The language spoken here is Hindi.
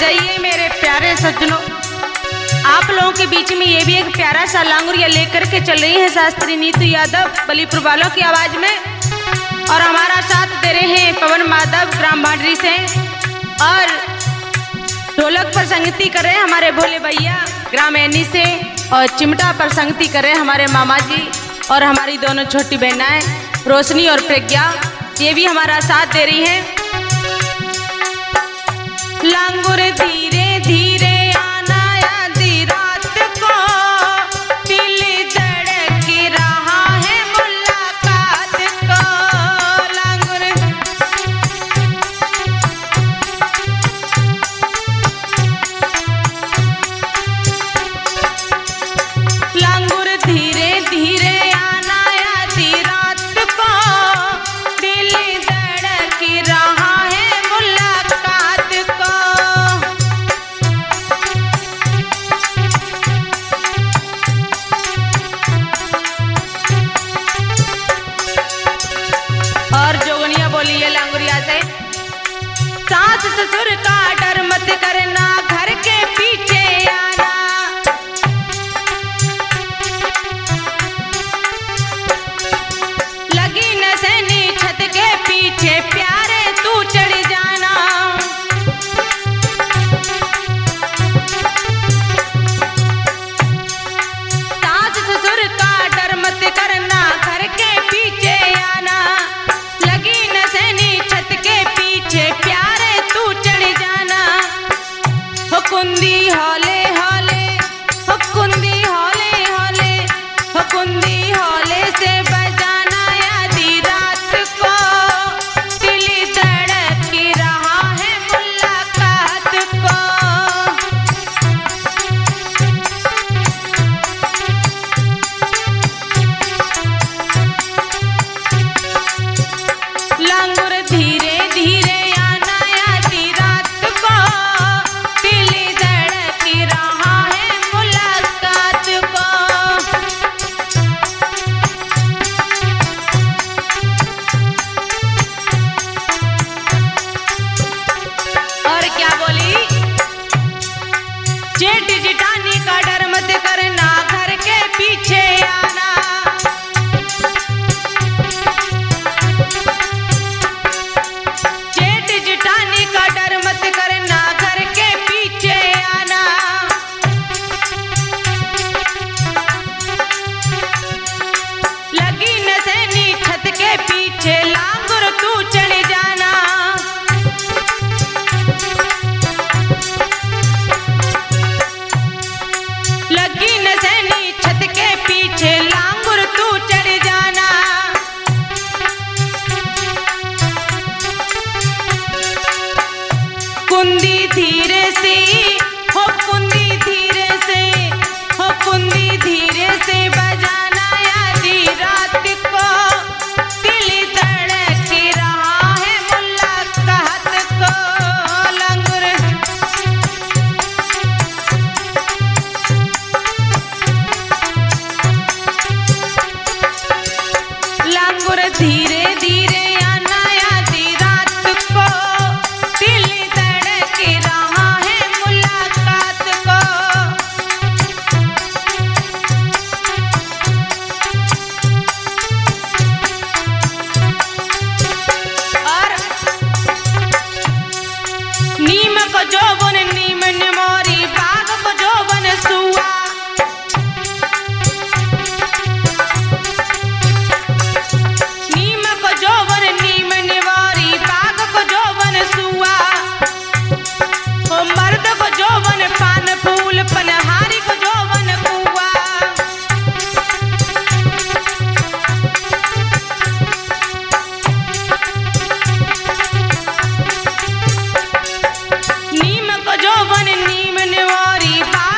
जाइए मेरे प्यारे सज्जनों। आप लोगों के बीच में ये भी एक प्यारा सा लांगुरिया लेकर के चल रही है शास्त्री नीतू यादव, बलीपुर वालों की आवाज़ में। और हमारा साथ दे रहे हैं पवन माधव, ग्राम बाडरी से। और ढोलक पर संगति कर रहे हैं हमारे भोले भैया, ग्राम एनी से। और चिमटा पर संगति कर रहे हैं हमारे मामा जी और हमारी दोनों छोटी बहनाएँ, रोशनी और प्रज्ञा। ये भी हमारा साथ दे रही हैं। लांगुर धीरे धीरे ससुर का डर मत करना। दी हाल धीरे से जो बन नीम निवारी। पा